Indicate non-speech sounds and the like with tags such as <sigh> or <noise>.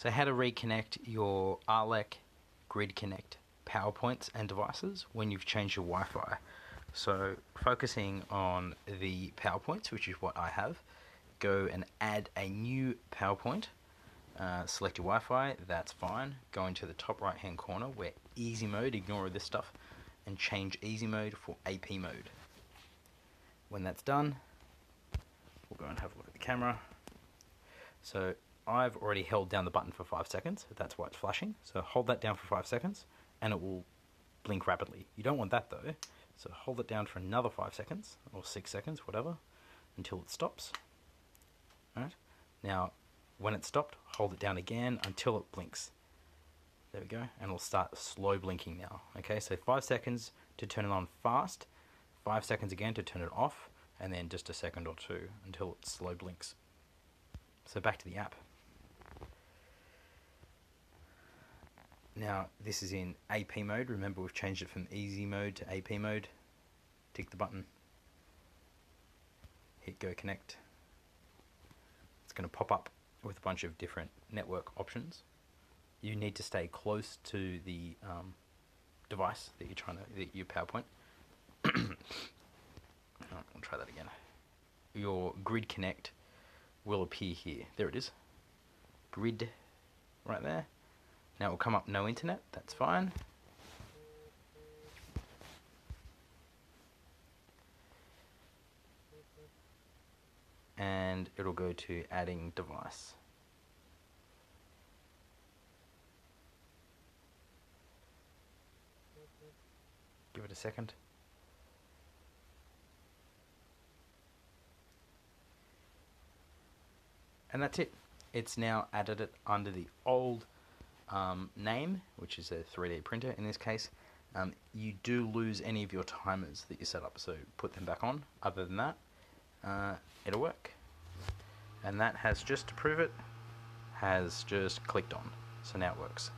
So how to reconnect your Arlec Grid Connect power points and devices when you've changed your Wi-Fi. So focusing on the power points, which is what I have, go and add a new power point. Uh, select your Wi-Fi, that's fine. Go into the top right hand corner where easy mode, ignore all this stuff, and change easy mode for AP mode. When that's done, we'll go and have a look at the camera. So I've already held down the button for five seconds. That's why it's flashing. So hold that down for five seconds and it will blink rapidly. You don't want that though. So hold it down for another five seconds or six seconds, whatever, until it stops. Alright. Now, when it's stopped, hold it down again until it blinks. There we go. And it'll start slow blinking now. Okay, so five seconds to turn it on fast, five seconds again to turn it off, and then just a second or two until it slow blinks. So back to the app. Now this is in AP mode. Remember we've changed it from easy mode to AP mode. Tick the button. Hit go connect. It's going to pop up with a bunch of different network options. You need to stay close to the um, device that you're trying to, that your power point. <coughs> I'll try that again. Your grid connect will appear here. There it is. Grid right there. Now it will come up no internet, that's fine. And it'll go to adding device. Give it a second. And that's it. It's now added it under the old um, name, which is a 3D printer in this case, um, you do lose any of your timers that you set up, so put them back on. Other than that, uh, it'll work. And that has just to prove it, has just clicked on, so now it works.